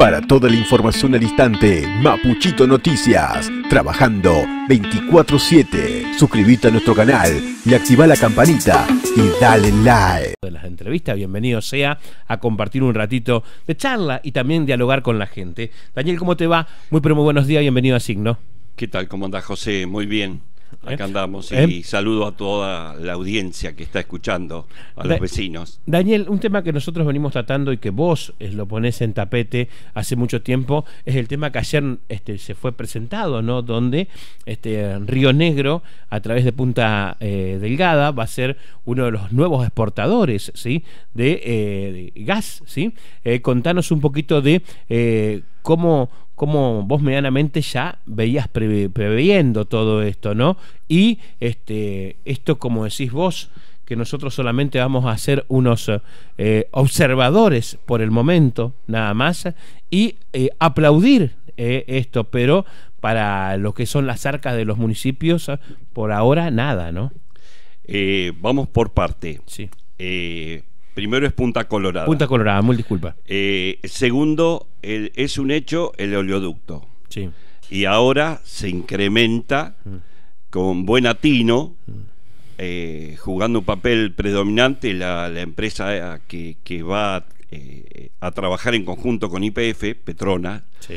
Para toda la información al instante, Mapuchito Noticias. Trabajando 24-7. Suscríbete a nuestro canal y activa la campanita y dale like. De las entrevistas, bienvenido sea a compartir un ratito de charla y también dialogar con la gente. Daniel, ¿cómo te va? Muy pero muy buenos días, bienvenido a Signo. ¿Qué tal? ¿Cómo andás, José? Muy bien. Acá ¿Eh? andamos y ¿Eh? saludo a toda la audiencia que está escuchando, a Da- los vecinos. Daniel, un tema que nosotros venimos tratando y que vos eh, lo ponés en tapete hace mucho tiempo es el tema que ayer este, se fue presentado, ¿no? Donde este, Río Negro, a través de Punta eh, Delgada, va a ser uno de los nuevos exportadores, ¿sí? De, eh, de gas, ¿sí? Contanos un poquito de cómo, cómo vos medianamente ya veías previendo todo esto, ¿no? Y este, esto, como decís vos, que nosotros solamente vamos a ser unos eh, observadores por el momento, nada más, y eh, aplaudir eh, esto, pero para lo que son las arcas de los municipios, por ahora nada, ¿no? Vamos por parte. Sí. Primero es Punta Colorada. Punta Colorada, muy disculpa. Eh, segundo, el- es un hecho el oleoducto. Sí. Y ahora se incrementa Mm. con buen atino, eh, jugando un papel predominante la, la empresa que, que va eh, a trabajar en conjunto con IPF, Petrona, Sí.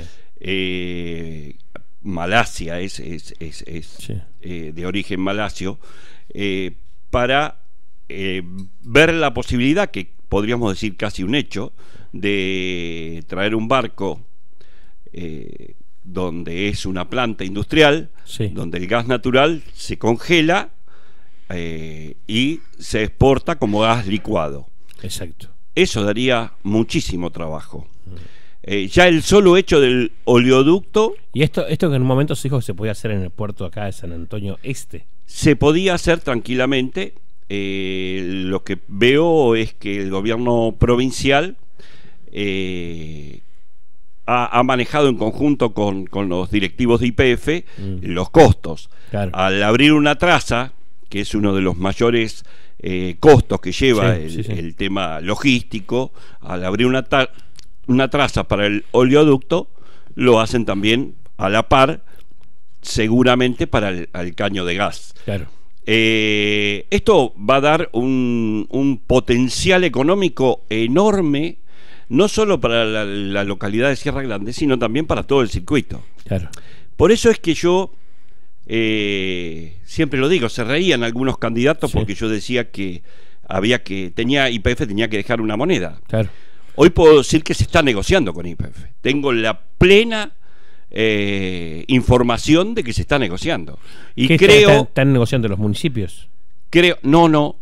Malasia es, es- es- es, Sí. de origen malasio, para eh, ver la posibilidad, que podríamos decir casi un hecho, de traer un barco eh, donde es una planta industrial, Sí. donde el gas natural se congela eh, y se exporta como gas licuado. Exacto. Eso daría muchísimo trabajo. Eh, ya el solo hecho del oleoducto Y esto, esto que en un momento se dijo que se podía hacer en el puerto acá de San Antonio Este. se podía hacer tranquilamente. Eh, lo que veo es que el gobierno provincial eh, ha, ha manejado en conjunto con, con los directivos de IPF Mm. los costos. Claro. Al abrir una traza, que es uno de los mayores eh, costos que lleva Sí, el, sí, sí. el tema logístico, al abrir una, traza para el oleoducto, lo hacen también a la par, seguramente para el al caño de gas. Claro. Eh, esto va a dar un, un potencial económico enorme, no solo para la, la localidad de Sierra Grande, sino también para todo el circuito. Claro. Por eso es que yo eh, siempre lo digo, se reían algunos candidatos Sí. porque yo decía que había que tenía IPF tenía que dejar una moneda. Claro. Hoy puedo decir que se está negociando con IPF. Tengo la plena eh, información de que se está negociando. Y ¿Qué está- creo están, están negociando los municipios? Creo, no, no.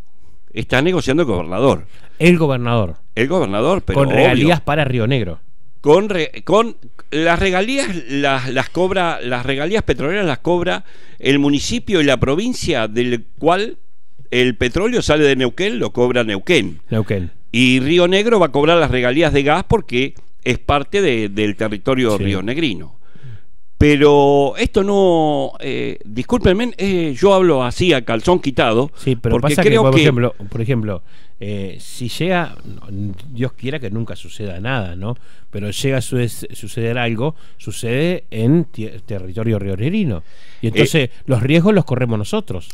Está negociando el gobernador. El gobernador. El gobernador, pero con obvio, regalías para Río Negro. con, re- con las regalías las, las cobra las regalías petroleras las cobra el municipio y la provincia del cual el petróleo sale de Neuquén lo cobra Neuquén Neuquén. y Río Negro va a cobrar las regalías de gas porque es parte de- del territorio Sí. río negrino pero esto no eh, discúlpenme eh, yo hablo así a calzón quitado Sí, pero porque pasa que, creo por que ejemplo, por ejemplo eh, si llega, Dios quiera que nunca suceda nada, ¿no? Pero llega a su- suceder algo, sucede en territorio rionerino. Y Eh, entonces los riesgos los corremos nosotros.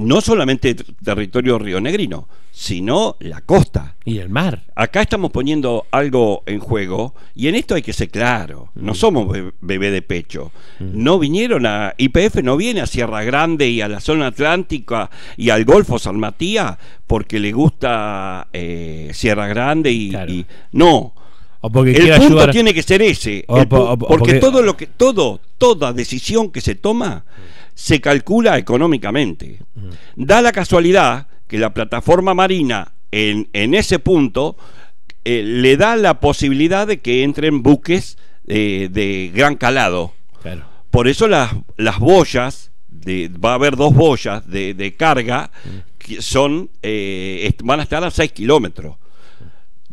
No solamente ter- territorio rionegrino, sino la costa. Y el mar. Acá estamos poniendo algo en juego y en esto hay que ser claro. Mm. No somos be- bebé de pecho. No vinieron a IPF no viene a Sierra Grande y a la zona atlántica y al Golfo San Matías porque le gusta eh, Sierra Grande y, Claro. y- no. O porque El punto ayudar. tiene que ser ese. O El o porque porque- todo lo que todo toda decisión que se toma se calcula económicamente. Da la casualidad que la plataforma marina en, en ese punto eh, le da la posibilidad de que entren buques eh, de gran calado. Claro. Por eso las, las boyas, de, va a haber dos boyas de, de carga que son eh, van a estar a 6 kilómetros.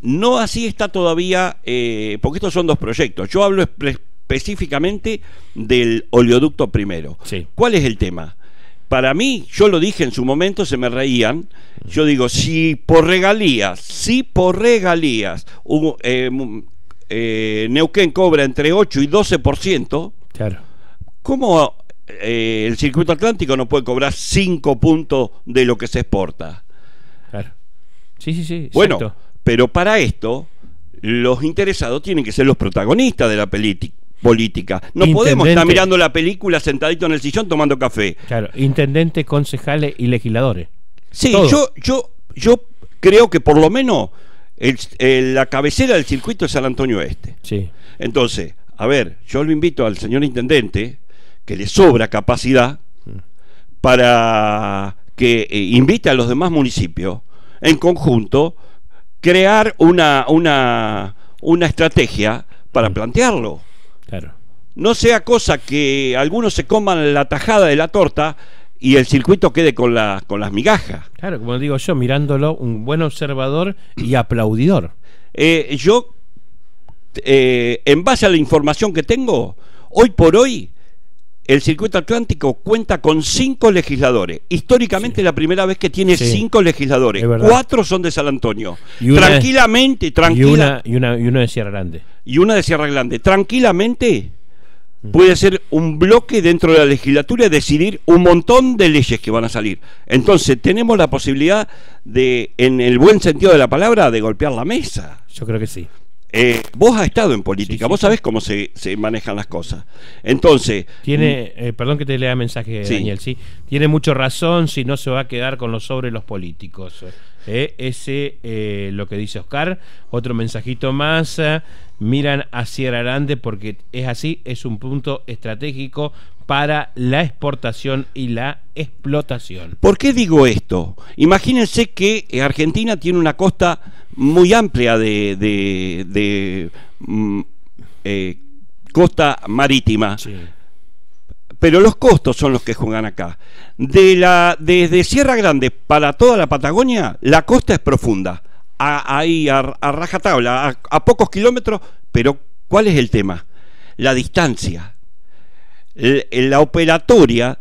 No así está todavía, eh, porque estos son dos proyectos. Yo hablo espe- específicamente del oleoducto primero. Sí. ¿Cuál es el tema? Para mí, yo lo dije en su momento, se me reían. Yo digo, si por regalías, si por regalías, hubo, eh, eh, Neuquén cobra entre 8 y 12%, Claro. ¿cómo eh, el circuito atlántico no puede cobrar 5 puntos de lo que se exporta? Claro. Sí, sí, sí. Bueno, exacto. Pero para esto, los interesados tienen que ser los protagonistas de la política. No podemos estar mirando la película sentadito en el sillón tomando café. Claro, intendentes, concejales y legisladores. Sí, yo, yo, yo creo que por lo menos el- el- la cabecera del circuito es San Antonio Este. Sí. Entonces, a ver, yo lo invito al señor intendente, que le sobra capacidad, para que eh, invite a los demás municipios, en conjunto, crear una, una, una estrategia para plantearlo. Claro. No sea cosa que algunos se coman la tajada de la torta y el circuito quede con, la, con las migajas. Claro, como digo yo, mirándolo, un buen observador y aplaudidor. Eh, yo, eh, en base a la información que tengo, hoy por hoy, el circuito atlántico cuenta con cinco legisladores. Históricamente la primera vez que tiene Sí. cinco legisladores. Es. Cuatro son de San Antonio. Y una- tranquilamente, Y tranquila. una, y una y uno de Sierra Grande. y una de Sierra Grande. Tranquilamente puede ser un bloque dentro de la legislatura y decidir un montón de leyes que van a salir. Entonces tenemos la posibilidad de, en el buen sentido de la palabra, de golpear la mesa. Yo creo que sí. Eh, vos has estado en política, Sí, sí, vos sabés cómo se, se manejan las cosas. Entonces, Tiene, eh, perdón que te lea mensaje, Mm. Sí. Daniel, sí. Tiene mucho razón si no se va a quedar con los sobre los políticos. Eh, ese, eh, lo que dice Oscar. Otro mensajito más. eh, miran a Sierra Grande porque es así, es un punto estratégico para la exportación y la explotación. ¿por qué digo esto? Imagínense que eh, Argentina tiene una costa muy amplia de, de- de, mm, eh, costa marítima. Sí. pero los costos son los que juegan acá. De la, desde Sierra Grande para toda la Patagonia, la costa es profunda. A- Ahí a, a rajatabla, a, a pocos kilómetros, pero ¿cuál es el tema? La distancia. La operatoria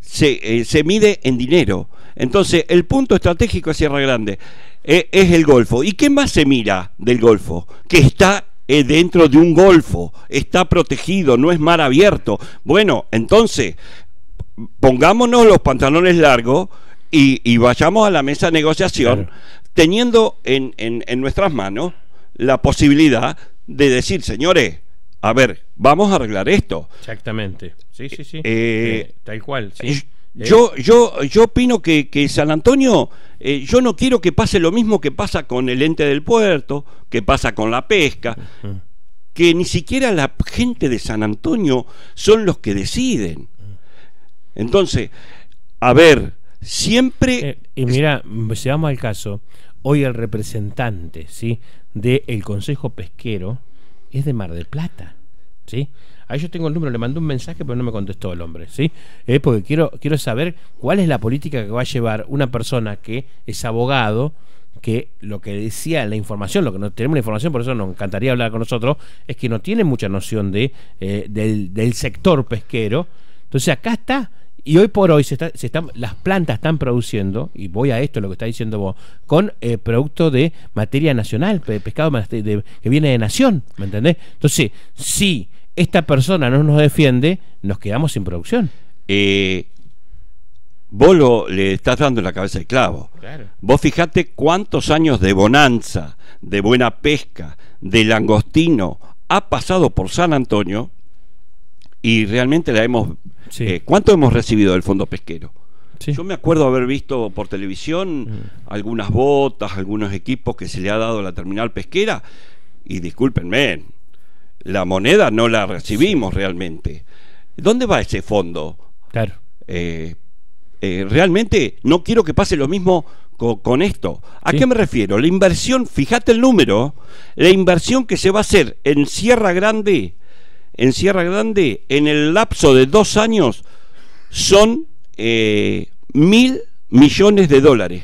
se, eh, se mide en dinero. Entonces, el punto estratégico es Sierra Grande. eh, es el Golfo. ¿Y qué más se mira del Golfo? Que está eh, dentro de un Golfo, está protegido, no es mar abierto. Bueno, entonces, pongámonos los pantalones largos y, y vayamos a la mesa de negociación, Claro. teniendo en, en- en nuestras manos la posibilidad de decir, señores, a ver, vamos a arreglar esto. Exactamente. Sí, sí, sí. Eh, Eh, tal cual. sí. Eh, Yo, yo, yo opino que, que San Antonio, eh, yo no quiero que pase lo mismo que pasa con el ente del puerto, que pasa con la pesca, que ni siquiera la gente de San Antonio son los que deciden. Entonces, a ver, siempre... Eh, y mira, mm, si vamos al caso, hoy el representante ¿sí? del Consejo Pesquero es de Mar del Plata. ¿sí? Ahí yo tengo el número, le mandé un mensaje, pero no me contestó el hombre. ¿sí? Eh, porque quiero, quiero saber cuál es la política que va a llevar una persona que es abogado, que lo que decía la información, lo que no tenemos la información, por eso nos encantaría hablar con nosotros, es que no tiene mucha noción de, eh, del, del sector pesquero. Entonces acá está, y hoy por hoy se está, se están, las plantas están produciendo, y voy a esto, lo que está diciendo vos, con eh, producto de materia nacional, pe- pescado de- de- que viene de nación, ¿me entendés? Entonces, si esta persona no nos defiende, nos quedamos sin producción. eh, vos lo- le estás dando en la cabeza el clavo. Claro. Vos fijate cuántos años de bonanza, de buena pesca, de langostino ha pasado por San Antonio y realmente la hemos... Sí. eh, ¿Cuánto hemos recibido del fondo pesquero? Sí. Yo me acuerdo haber visto por televisión algunas botas, algunos equipos que se le ha dado a la terminal pesquera y discúlpenme, la moneda no la recibimos realmente. ¿Dónde va ese fondo? Claro. Eh, eh, realmente no quiero que pase lo mismo co- con, esto. ¿A Sí. qué me refiero? La inversión, fíjate el número, la inversión que se va a hacer en Sierra Grande, en Sierra Grande, en el lapso de dos años, son eh, mil millones de dólares.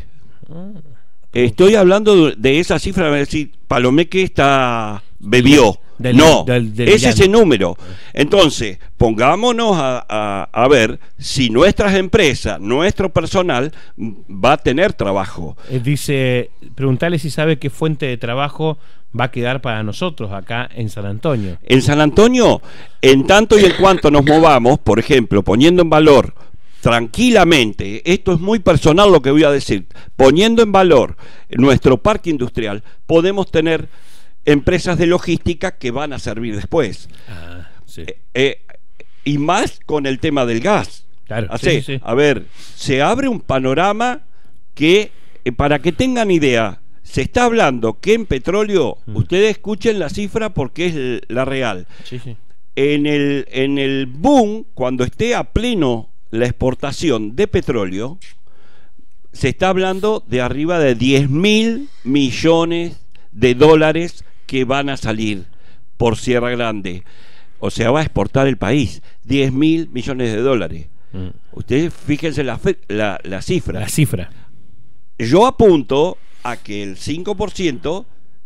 Estoy hablando de- esa cifra, me decir, Palomeque está bebió. Del- no, del- del es ese número. Entonces, pongámonos a, a- a ver si nuestras empresas, nuestro personal va a tener trabajo. Eh, dice, preguntarle si sabe qué fuente de trabajo va a quedar para nosotros acá en San Antonio. En San Antonio, en tanto y en cuanto nos movamos, por ejemplo, poniendo en valor tranquilamente, esto es muy personal lo que voy a decir, poniendo en valor nuestro parque industrial, podemos tener empresas de logística que van a servir después. Ah, sí. Eh, eh, y más con el tema del gas. Claro, Así, sí, sí, sí. A ver, se abre un panorama que, eh, para que tengan idea, se está hablando que en petróleo, Mm. ustedes escuchen la cifra porque es la real. En el, en el boom, cuando esté a pleno la exportación de petróleo, se está hablando de arriba de 10 mil millones de dólares que van a salir por Sierra Grande. O sea, va a exportar el país 10 mil millones de dólares. Mm. Ustedes fíjense la, la, la cifra. La cifra. Yo apunto a que el 5%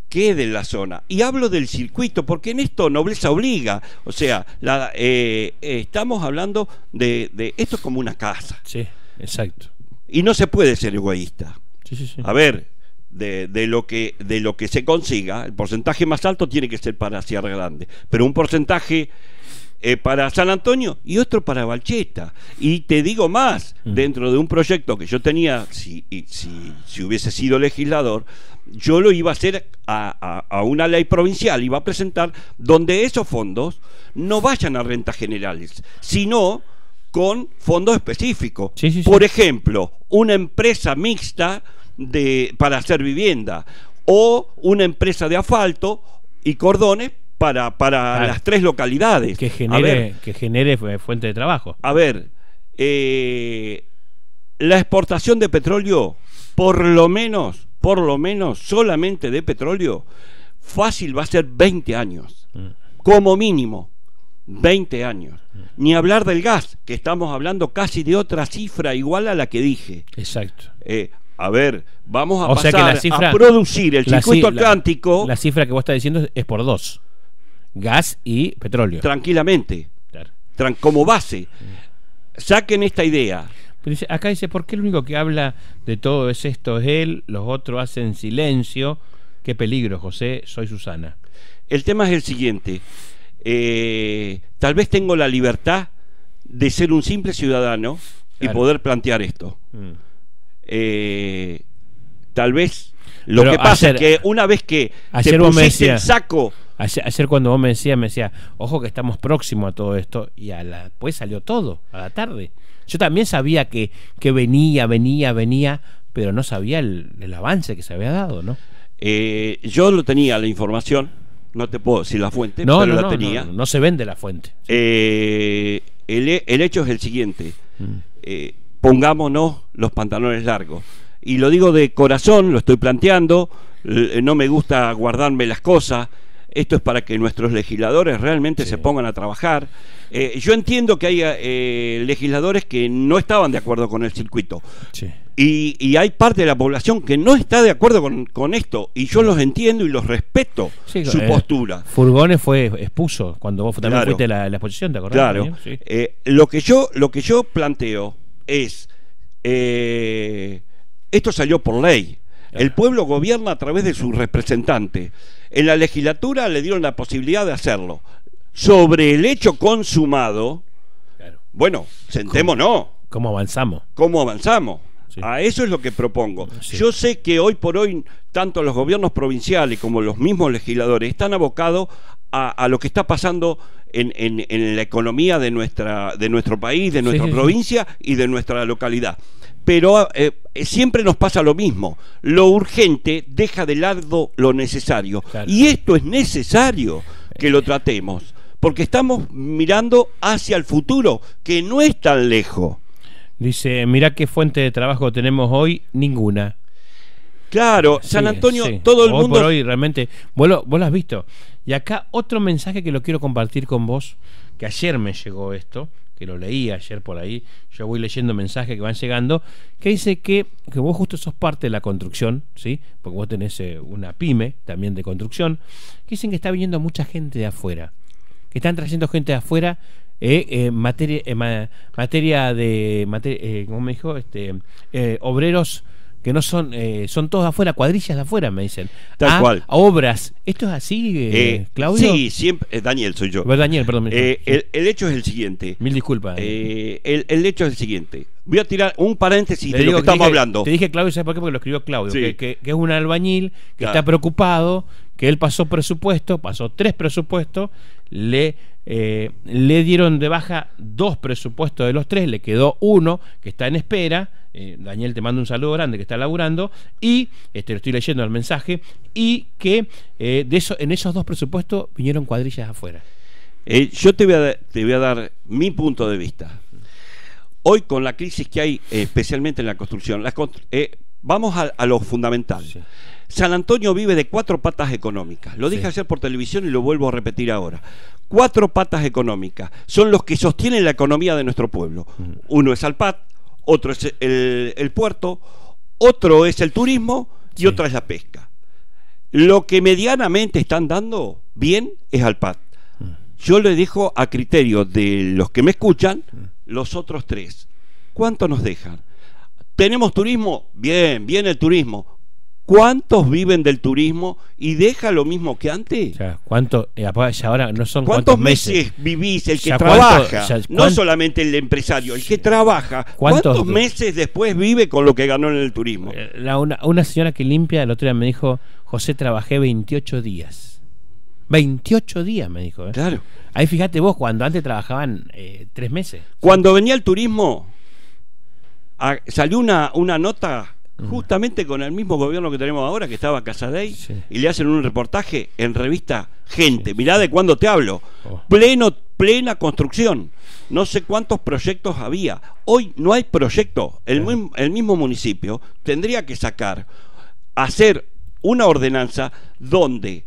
quede en la zona. Y hablo del circuito, porque en esto nobleza obliga. O sea, la, eh, eh, estamos hablando de, de- Esto es como una casa. Sí, exacto. Y no se puede ser egoísta. Sí, sí, sí. A ver, de, de lo que, de lo que se consiga, el porcentaje más alto tiene que ser para Sierra Grande. Pero un porcentaje eh, para San Antonio y otro para Valcheta. Y te digo más, Mm. dentro de un proyecto que yo tenía, si, si, si hubiese sido legislador, yo lo iba a hacer a, a- a una ley provincial, iba a presentar donde esos fondos no vayan a rentas generales, sino con fondos específicos. Sí, sí, sí. Por ejemplo, una empresa mixta de, para hacer vivienda o una empresa de asfalto y cordones para, para Claro. las tres localidades. Que genere, ver, que genere fu- fuente de trabajo. a ver, eh, la exportación de petróleo, por lo menos, por lo menos, solamente de petróleo, fácil va a ser 20 años, Mm. como mínimo. 20 años. Ni hablar del gas, que estamos hablando casi de otra cifra igual a la que dije. Exacto. Eh, a ver, vamos a O sea pasar que la cifra- a producir el circuito la- atlántico La, cifra que vos estás diciendo es por dos. Gas y petróleo. tranquilamente, Claro. tran- como base. Saquen esta idea. Pero dice- acá dice, ¿por qué el único que habla de todo es esto? Es él, los otros hacen silencio. Qué peligro, José, soy Susana. El tema es el siguiente. Eh, tal vez tengo la libertad de ser un simple ciudadano y poder plantear esto. Mm. Eh, tal vez lo Pero que pasa ayer- es que una vez que ayer te pusiste el saco Ayer, ayer cuando vos me decías, me decía, ojo que estamos próximos a todo esto, y a la, pues salió todo, a la tarde. Yo también sabía que, que venía, venía, venía, pero no sabía el, el avance que se había dado, ¿no? Eh, yo lo tenía la información, no te puedo decir la fuente, No, pero no, la no, tenía. no, no se vende la fuente. Eh, el, el hecho es el siguiente: Mm. eh, pongámonos los pantalones largos. Y lo digo de corazón, lo estoy planteando, eh, no me gusta guardarme las cosas. Esto es para que nuestros legisladores realmente Sí. se pongan a trabajar. Eh, yo entiendo que hay eh, legisladores que no estaban de acuerdo con el circuito. Sí. Y, y hay parte de la población que no está de acuerdo con, con esto. Y yo los entiendo y los respeto Sí, su eh, postura. Furgones fue expuso cuando vos también Claro. fuiste a la, la exposición, ¿te acordás? Claro. Lo, que yo, lo que yo planteo es, eh, esto salió por ley. El pueblo gobierna a través de su representante. En la legislatura le dieron la posibilidad de hacerlo. Sobre el hecho consumado, Claro. bueno, sentémonos. ¿Cómo avanzamos? ¿Cómo avanzamos? Sí. A eso es lo que propongo. Sí. Yo sé que hoy por hoy, tanto los gobiernos provinciales como los mismos legisladores están abocados a, a lo que está pasando en, en- en la economía de, nuestra, de nuestro país, de nuestra sí, sí. provincia y de nuestra localidad. Pero eh, siempre nos pasa lo mismo. Lo urgente deja de lado lo necesario. Claro. Y esto es necesario que lo tratemos. Porque estamos mirando hacia el futuro, que no es tan lejos. Dice, mirá qué fuente de trabajo tenemos hoy, ninguna. Claro, San Sí, Antonio, sí. todo el Hoy mundo. por hoy realmente, vos lo, vos lo has visto. Y acá otro mensaje que lo quiero compartir con vos, que ayer me llegó esto, que lo leí ayer por ahí, yo voy leyendo mensajes que van llegando, que dice que, que vos justo sos parte de la construcción, ¿sí? Porque vos tenés eh, una pyme también de construcción, que dicen que está viniendo mucha gente de afuera, que están trayendo gente de afuera eh, eh, materia, eh, ma- materia de, materia, eh, ¿cómo me dijo? Este, obreros que no son, eh, son todos de afuera, cuadrillas de afuera, me dicen. Tal a, cual. a obras. ¿Esto es así, eh, Eh, Claudio? Sí, siempre. eh, Daniel, soy yo. Daniel, perdón. Eh, el, el hecho es el siguiente. Mil disculpas. El, el hecho es el siguiente. Voy a tirar un paréntesis Te de lo que estamos dije- hablando. Te dije Claudio, ¿sabes por qué? Porque lo escribió Claudio, Sí. que, que- que es un albañil que Claro. está preocupado, que él pasó presupuesto, pasó tres presupuestos, le, eh, le dieron de baja dos presupuestos de los tres, le quedó uno que está en espera. eh, Daniel te manda un saludo grande que está laburando y este lo estoy leyendo el mensaje y que eh, de eso en esos dos presupuestos vinieron cuadrillas afuera yo te voy, a, te voy a dar mi punto de vista. Hoy con la crisis que hay, especialmente en la construcción, la constru- vamos a, a lo fundamental. Sí. San Antonio vive de cuatro patas económicas. Lo dije Sí. ayer por televisión y lo vuelvo a repetir ahora. Cuatro patas económicas son los que sostienen la economía de nuestro pueblo. Uno es Alpat, otro es el, el puerto, otro es el turismo y Sí. otra es la pesca. Lo que medianamente están dando bien es Alpat. Yo le dejo a criterio de los que me escuchan los otros tres. ¿Cuánto nos dejan? ¿Tenemos turismo? Bien, bien el turismo. ¿Cuántos viven del turismo y deja lo mismo que antes? o sea cuánto eh, apa- ya ahora no son ¿Cuántos cuántos meses vivís el que Ya, ¿cuánto- trabaja? ya, no solamente el empresario, el que trabaja. ¿Cuántos- ¿Cuántos meses después vive con lo que ganó en el turismo? Eh, la- una, una señora que limpia el otro día me dijo, José, trabajé 28 días. 28 días, me dijo. ¿eh? Claro. Ahí fíjate vos, cuando antes trabajaban eh, tres meses. Cuando venía el turismo, a- salió una, una nota justamente con el mismo gobierno que tenemos ahora, que estaba Casadei, Sí. y le hacen un reportaje en revista Gente. Mirá de cuándo te hablo. Oh. Pleno, plena construcción. No sé cuántos proyectos había. Hoy no hay proyecto. El, Claro. el mismo municipio tendría que sacar, hacer una ordenanza donde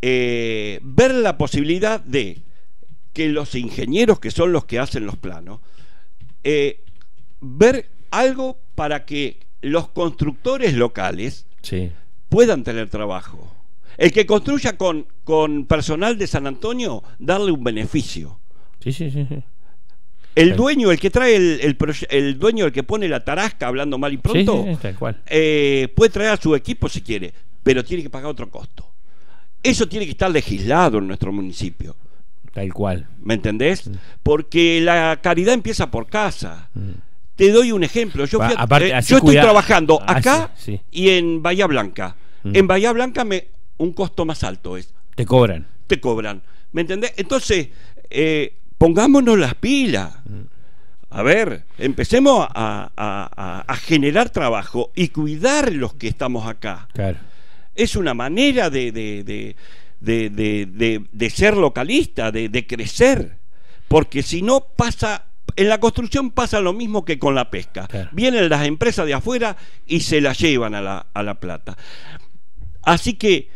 eh, ver la posibilidad de que los ingenieros, que son los que hacen los planos, eh, ver algo para que los constructores locales Sí. puedan tener trabajo. El que construya con, con personal de San Antonio, darle un beneficio. Sí, sí, sí. El dueño, el que trae el, el, dueño, el que pone la tarasca, hablando mal y pronto, sí, sí, tal cual. eh, puede traer a su equipo si quiere, pero tiene que pagar otro costo. Eso tiene que estar legislado en nuestro municipio. Tal cual. ¿Me entendés? Porque la caridad empieza por casa. Mm. Te doy un ejemplo. Yo, fui a- Va, aparte, eh, yo estoy cuida- trabajando acá sí. y en Bahía Blanca. Mm. En Bahía Blanca me, un costo más alto es. Te cobran. Te cobran. ¿Me entendés? Entonces, eh, pongámonos las pilas. A ver, empecemos a, a- a- generar trabajo y cuidar los que estamos acá. Claro. Es una manera de, de- de- de- de- de- de ser localista, de, de crecer. Porque si no pasa, en la construcción pasa lo mismo que con la pesca. Claro. Vienen las empresas de afuera y se la llevan a la, a la plata. Así que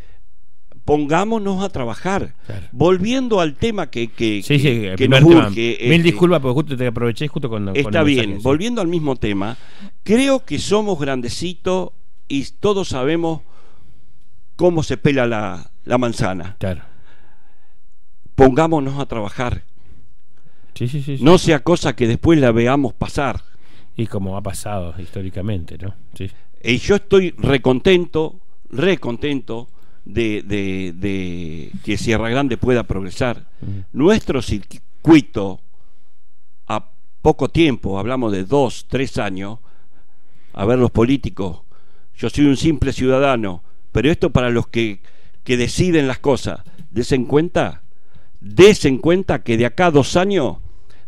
pongámonos a trabajar. Claro. Volviendo al tema que, que, Sí, sí, que- nos urge, Mil este, disculpas porque justo te aproveché justo con Está el bien, mensaje, sí. volviendo al mismo tema, creo que somos grandecitos y todos sabemos cómo se pela la, la manzana. Claro. Pongámonos a trabajar. Sí, sí, sí. sí. No sea cosa que después la veamos pasar. Y como ha pasado históricamente, ¿no? Sí. Y yo estoy recontento, recontento de, de, de que Sierra Grande pueda progresar. Nuestro circuito, a poco tiempo, hablamos de dos, tres años, a ver los políticos, yo soy un simple ciudadano, pero esto para los que, que deciden las cosas, desen cuenta, desen cuenta que de acá a dos años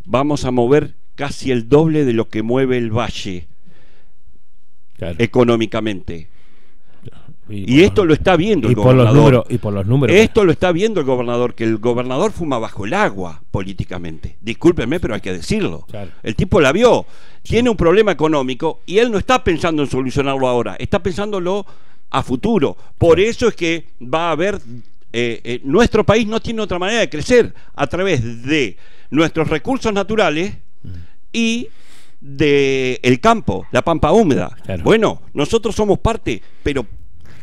vamos a mover casi el doble de lo que mueve el valle Claro. económicamente. Y, esto lo está viendo y el por los gobernador. números y por los números Esto lo está viendo el gobernador, que el gobernador fuma bajo el agua políticamente. Discúlpenme, pero hay que decirlo. Claro. El tipo la vio. Tiene un problema económico y él no está pensando en solucionarlo ahora, está pensándolo a futuro. Por eso es que va a haber... eh, eh, nuestro país no tiene otra manera de crecer a través de nuestros recursos naturales y de el campo, la pampa húmeda. Claro. Bueno, nosotros somos parte, pero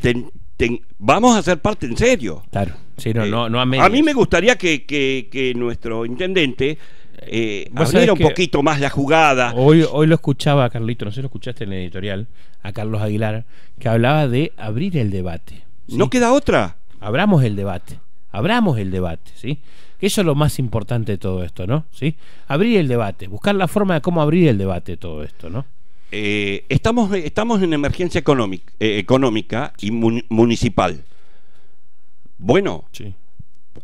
ten- ten- vamos a ser parte en serio. claro sí no Eh, no no a, a mí me gustaría que, que- que nuestro intendente eh, abriera un poquito más la jugada. Hoy, hoy lo escuchaba Carlito, no sé si lo escuchaste en el editorial, a Carlos Aguilar, que hablaba de abrir el debate. ¿sí? No queda otra. Abramos el debate, abramos el debate, ¿sí? Que eso es lo más importante de todo esto, ¿no? ¿Sí? Abrir el debate, buscar la forma de cómo abrir el debate de todo esto, ¿no? Eh, estamos, estamos en emergencia económica, eh, económica y mun- municipal. Bueno, Sí.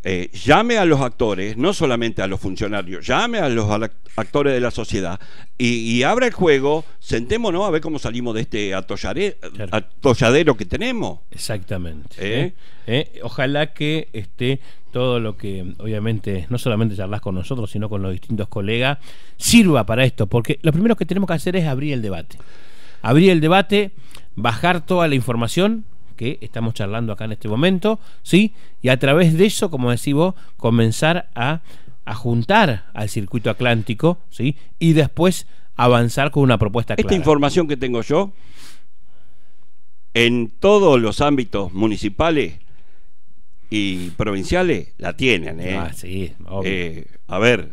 Eh, llame a los actores, no solamente a los funcionarios, llame a los actores de la sociedad y, y abra el juego, sentémonos a ver cómo salimos de este atollare- Claro. atolladero que tenemos. Exactamente. ¿eh? ¿eh? Ojalá que esté todo lo que, obviamente, no solamente charlas con nosotros, sino con los distintos colegas, sirva para esto, porque lo primero que tenemos que hacer es abrir el debate. Abrir el debate, bajar toda la información que estamos charlando acá en este momento, ¿sí? Y a través de eso, como decís vos, comenzar a, a juntar al circuito atlántico, ¿sí? Y después avanzar con una propuesta Esta clara. información que tengo yo, en todos los ámbitos municipales y provinciales, la tienen. ¿eh? Ah, sí, obvio. Eh, a ver,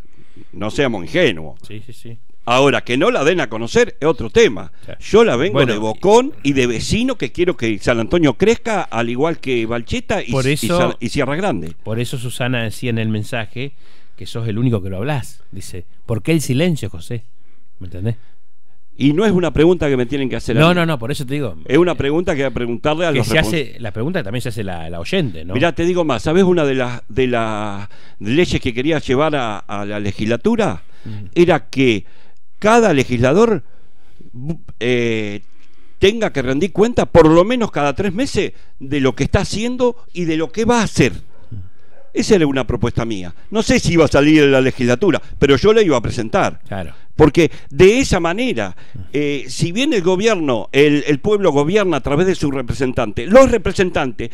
no seamos ingenuos. sí, sí, sí. Ahora, que no la den a conocer es otro tema. Yo la vengo Bueno, de Bocón y de vecino que quiero que San Antonio crezca al igual que Valcheta y, Por eso- y Sierra Grande. Por eso Susana decía en el mensaje que sos el único que lo hablas. Dice, ¿por qué el silencio, José? ¿Me entendés? Y no es una pregunta que me tienen que hacer a No, mí. no, no, por eso te digo. Es una pregunta que hay que preguntarle a que los se hace, la pregunta también se hace la, la oyente, ¿no? Mirá, te digo más, ¿sabes una de las de las leyes que quería llevar a, a la legislatura? Era que cada legislador eh, tenga que rendir cuenta por lo menos cada tres meses de lo que está haciendo y de lo que va a hacer. Esa era una propuesta mía. No sé si iba a salir en la legislatura, pero yo la iba a presentar. Claro. Porque de esa manera, eh, si bien el gobierno, el, el pueblo gobierna a través de su representante, los representantes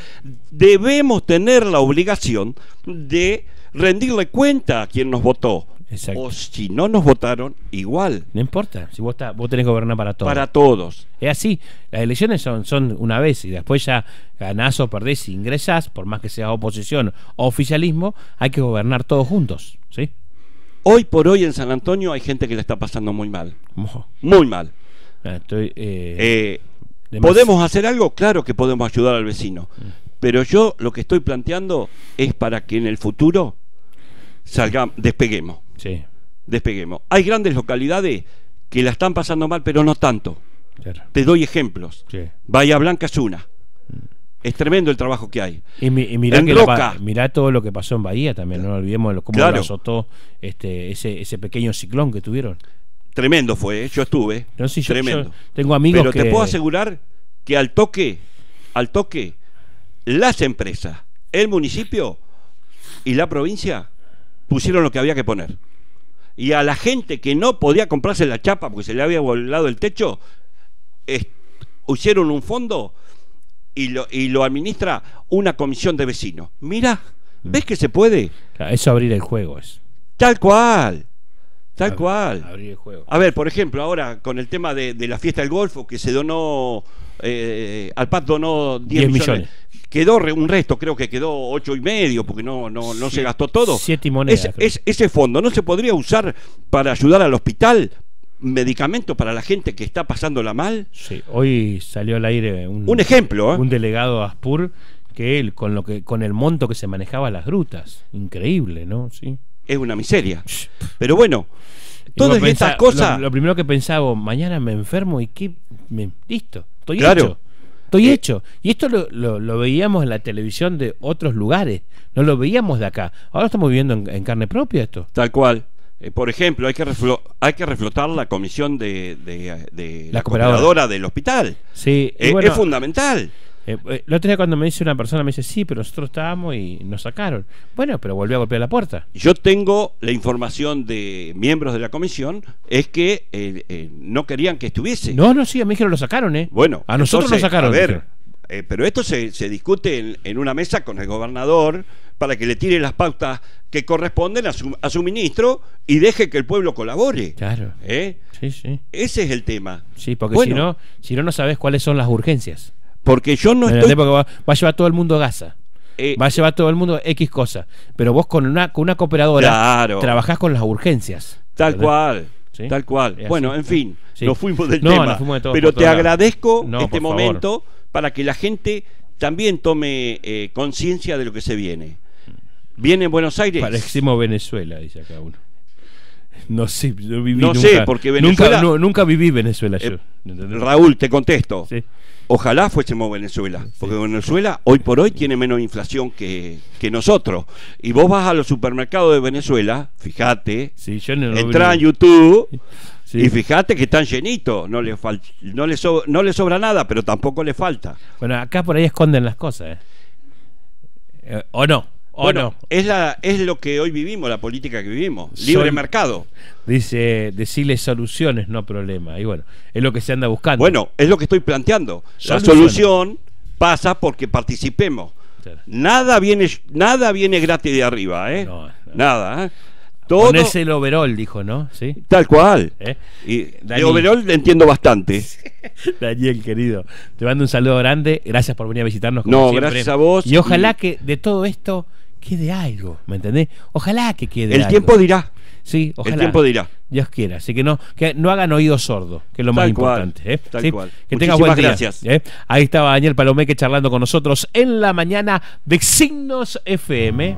debemos tener la obligación de rendirle cuenta a quien nos votó. Exacto. O si no nos votaron, igual, No importa, si vos, está- vos tenés que gobernar para todos. para todos. Es así, las elecciones son, son una vez y después ya ganás o perdés y ingresás, por más que sea oposición o oficialismo, hay que gobernar todos juntos, ¿sí? Hoy por hoy en San Antonio hay gente que le está pasando muy mal, muy mal. ah, Estoy, eh, Eh, ¿Podemos hacer algo? Claro que podemos ayudar al vecino. Pero yo lo que estoy planteando es para que en el futuro salgamos, despeguemos. Sí, despeguemos. Hay grandes localidades que la están pasando mal, pero no tanto. claro. Te doy ejemplos. Sí. Bahía Blanca es una. Es tremendo el trabajo que hay. Y, mi- y mirá, En que la pa- Roca. mirá todo lo que pasó en Bahía también, no olvidemos lo- cómo Claro. lo azotó este, ese, ese pequeño ciclón que tuvieron. Tremendo fue, ¿eh? yo estuve. No, sí, yo- tremendo. yo tengo amigos Pero que... te puedo asegurar que al toque, al toque, las empresas, el municipio y la provincia pusieron lo que había que poner. Y a la gente que no podía comprarse la chapa porque se le había volado el techo, es- hicieron un fondo y lo, y lo administra una comisión de vecinos. Mira, ¿ves que se puede? Claro, Eso abrir el juego es. Tal cual, tal Ab- cual. Abrir el juego. A ver, por ejemplo, ahora con el tema de, de la fiesta del Golfo, que se donó, eh, al PAC donó 10, 10 millones. millones. Quedó un resto, creo que quedó ocho y medio, porque no, no, no se gastó todo. siete monedas, Ese, creo. es- ese fondo no se podría usar para ayudar al hospital, medicamentos para la gente que está pasándola mal. Sí, hoy salió al aire un, Un ejemplo, ¿eh? un delegado Aspur que él, con lo que con el monto que se manejaba las grutas. Increíble, ¿no? Sí. es una miseria. Pero bueno, todas estas cosas. Lo, lo primero que pensaba, mañana me enfermo y qué. me- listo, estoy Claro. hecho. Estoy Eh, hecho. Y esto lo, lo- lo veíamos en la televisión de otros lugares. No lo veíamos de acá. Ahora estamos viviendo en, en carne propia esto. Tal cual. Eh, por ejemplo, hay que, reflo- hay que reflotar la comisión de, de- de la, La cooperadora. del hospital. Sí, Eh, bueno, es fundamental. Eh, eh, el otro día cuando me dice una persona, me dice, sí, pero nosotros estábamos y nos sacaron. Bueno, pero volvió a golpear la puerta. Yo tengo la información de miembros de la comisión, es que eh, eh, no querían que estuviese. No, no, sí, a mí dijeron lo sacaron, ¿eh? Bueno, a nosotros entonces, lo sacaron. A ver, eh, pero esto se, se discute en, en una mesa con el gobernador para que le tire las pautas que corresponden a su, a su ministro y deje que el pueblo colabore. Claro. ¿Eh? Sí, sí. Ese es el tema. Sí, porque Bueno, si no, si no, no sabes cuáles son las urgencias. Porque yo no ¿Me estoy. Porque va, va a llevar todo el mundo a Gaza. eh, Va a llevar todo el mundo X cosa. Pero vos con una, con una cooperadora Claro. trabajás con las urgencias. Tal cual. Sí. Tal cual. Bueno, en fin, Sí. nos fuimos del No, tema. nos fuimos de todo, pero te agradezco No, este favor. momento para que la gente también tome eh, conciencia de lo que se viene. ¿Viene en Buenos Aires? Parecemos Venezuela, dice acá uno. No sé, yo viví No nunca, sé, porque Venezuela- Nunca, nu- nunca viví Venezuela yo. Eh. Raúl, te contesto. Sí. Ojalá fuésemos Venezuela, porque Venezuela hoy por hoy tiene menos inflación que, que nosotros. Y vos vas a los supermercados de Venezuela, fíjate, Sí, no entra en. YouTube y fíjate que están llenitos, no le, fal- no, le so- no le sobra nada, pero tampoco le falta. Bueno, acá por ahí esconden las cosas. ¿eh? Eh, o no, o Bueno, no. es, la, es lo que hoy vivimos, la política que vivimos. Libre Son- mercado. Dice, decirle soluciones, no problema. Y bueno, es lo que se anda buscando. Bueno, es lo que estoy planteando. La solución pasa porque participemos. Claro. Nada viene, nada viene gratis de arriba, ¿eh? No, no. Nada, ¿eh? Todo Ponerse el overall, dijo, ¿no? ¿Sí? tal cual. ¿Eh? Y de Dani. overall le entiendo bastante. Daniel, querido, te mando un saludo grande. Gracias por venir a visitarnos. Como No, siempre. gracias a vos. Y ojalá Y- que de todo esto quede algo, ¿me entendés? Ojalá que quede El algo. tiempo dirá. Sí, ojalá. El tiempo dirá. Dios quiera. Así que no, que no hagan oído sordo, que es lo más cual, importante. ¿eh? tal ¿Sí? cual. Que tengas buen día. gracias. ¿eh? Ahí estaba Daniel Palomeque charlando con nosotros en la mañana de Signos FM.